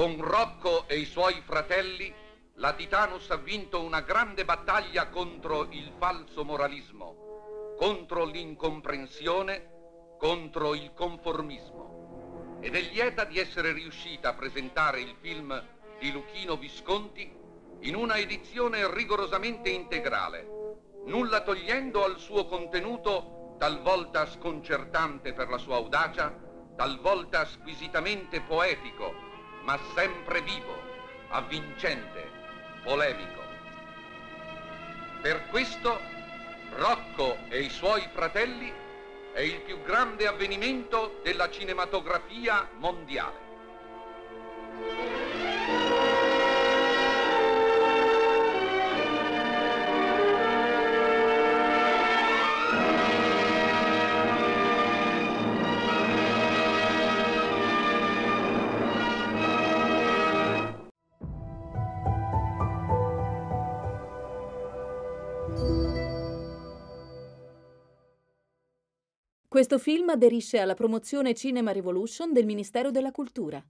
Con Rocco e i suoi fratelli, la Titanus ha vinto una grande battaglia contro il falso moralismo, contro l'incomprensione, contro il conformismo. Ed è lieta di essere riuscita a presentare il film di Luchino Visconti in una edizione rigorosamente integrale, nulla togliendo al suo contenuto talvolta sconcertante per la sua audacia, talvolta squisitamente poetico ma sempre vivo, avvincente, polemico. Per questo Rocco e i suoi fratelli è il più grande avvenimento della cinematografia mondiale. Questo film aderisce alla promozione Cinema Revolution del Ministero della Cultura.